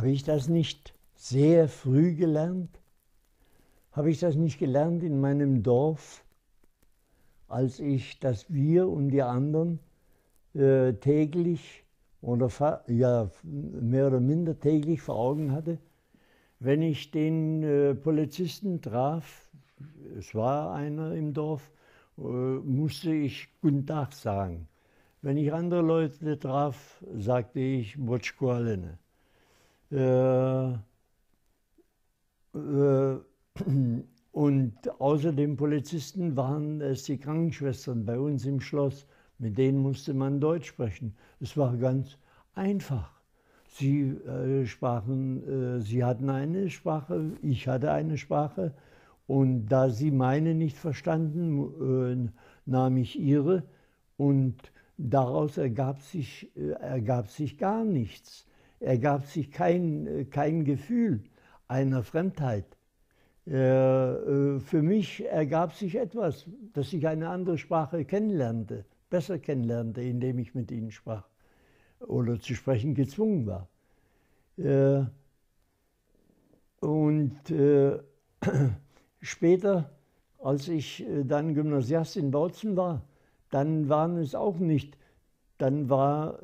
Habe ich das nicht sehr früh gelernt? Habe ich das nicht gelernt in meinem Dorf, als ich das Wir und die anderen äh, täglich oder ja, mehr oder minder täglich vor Augen hatte? Wenn ich den äh, Polizisten traf, es war einer im Dorf, äh, musste ich Guten Tag sagen. Wenn ich andere Leute traf, sagte ich Botschko Alene. Äh, äh, und außer den Polizisten waren es die Krankenschwestern bei uns im Schloss. Mit denen musste man Deutsch sprechen. Es war ganz einfach. Sie äh, sprachen, äh, sie hatten eine Sprache, ich hatte eine Sprache. Und da sie meine nicht verstanden, nahm ich ihre. Und daraus ergab sich, ergab sich gar nichts. Ergab sich kein, äh, kein Gefühl einer Fremdheit. Äh, äh, für mich ergab sich etwas, dass ich eine andere Sprache kennenlernte, besser kennenlernte, indem ich mit ihnen sprach oder zu sprechen gezwungen war. Und später, als ich dann Gymnasiast in Bautzen war, dann waren es auch nicht, dann war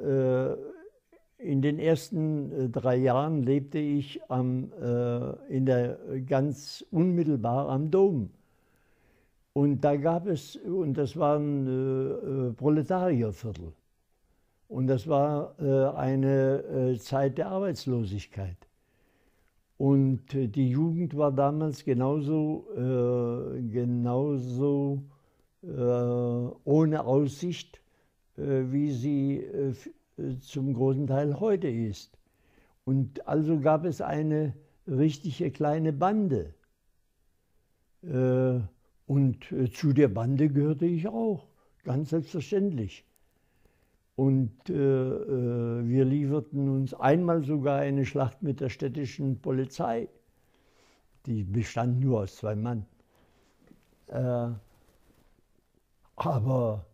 in den ersten äh, drei Jahren lebte ich am, äh, in der, ganz unmittelbar am Dom. Und da gab es, und das waren äh, äh Proletarierviertel. Und das war äh, eine äh, Zeit der Arbeitslosigkeit. Und die Jugend war damals genauso, genauso ohne Aussicht, wie sie zum großen Teil heute ist. Und also gab es eine richtige kleine Bande. Äh, und äh, zu der Bande gehörte ich auch, ganz selbstverständlich. Und äh, wir lieferten uns einmal sogar eine Schlacht mit der städtischen Polizei. Die bestand nur aus zwei Mann. aber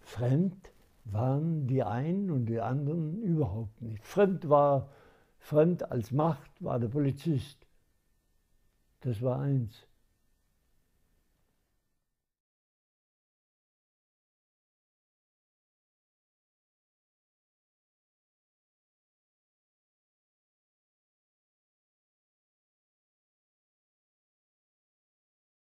fremd waren die einen und die anderen überhaupt nicht. Fremd war, fremd als Macht war der Polizist. Das war eins.